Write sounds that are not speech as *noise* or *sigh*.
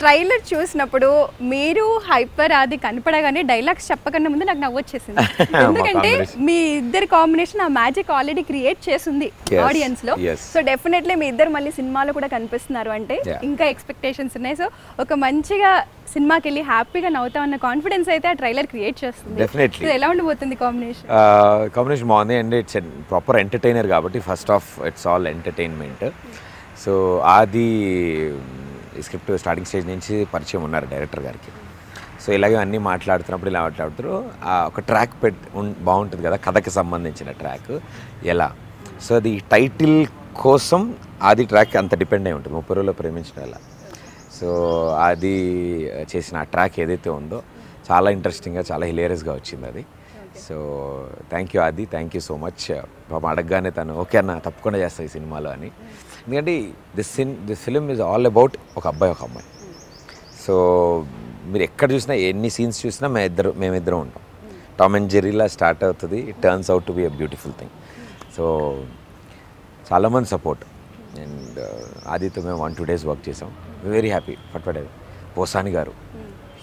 Trailer చూసినప్పుడు మీరు hyper అది కనపడగానే డైలాగ్స్ చెప్పకన్నా ముందు నాకు నవ్వు వచ్చేసింది *laughs* ఎందుకంటే. మీ ఇద్దరి కాంబినేషన్ ఆ మ్యాజిక్ ఆల్రెడీ క్రియేట్ చేసింది ఆడియన్స్లో. సో డెఫినెట్లీ మీ ఇద్దరు మళ్ళీ సినిమాలో కూడా కనిపిస్తున్నారు అంటే. ఇంకా ఎక్స్పెక్టేషన్స్ ఉన్నాయి సో ఒక మంచిగా సినిమాకి వెళ్ళి హ్యాపీగా నవ్వుతాం అన్న కాన్ఫిడెన్స్ అయితే ఆ ట్రైలర్ క్రియేట్ చేస్తుంది. So ఎలా ఉండబోతుంది కాంబినేషన్ కాంబినేషన్ బాగుంది అండ్ ఇట్స్ ప్రాపర్ ఎంటర్టైనర్ కాబట్టి first of it's all entertainment so Aadi script starting stage నుంచి పరిచయం ఉన్నారు డైరెక్టర్ గారికి. సో ఇలాగే అన్నీ మాట్లాడుతున్నప్పుడు ఇలా మాట్లాడుతారు ఒక ట్రాక్ పెట్ బాగుంటుంది కదా కథకి సంబంధించిన ట్రాక్. ఎలా? సో అది టైటిల్ కోసం అది ట్రాక్ అంత డిపెండ్ అయి ఉంటుంది. ముప్పై రోజుల్లో ప్రేమించడం ఎలా? సో అది చేసిన ఆ ట్రాక్ ఏదైతే ఉందో చాలా ఇంట్రెస్టింగ్గా చాలా హిలేరియస్గా వచ్చింది అది. So thank you Aadi thank you so much పాపం అడగగానే తను ఓకే అన్న తప్పకుండా చేస్తా ఈ సినిమాలో అని. ఎందుకంటే this scene this film is all about ఒక అబ్బాయి ఒక అమ్మాయి. సో మీరు ఎక్కడ చూసినా ఎన్ని సీన్స్ చూసినా మేము ఇద్దరు మేమిద్దరం ఉంటాం. టామ్ అండ్ జెర్రీలా స్టార్ట్ అవుతుంది. It turns out to be a beautiful thing so చాలామంది సపోర్ట్ అండ్ ఆదితో మేము వన్ టూ డేస్ వర్క్ చేసాం. వెరీ హ్యాపీ పట్పడే పోసాని గారు.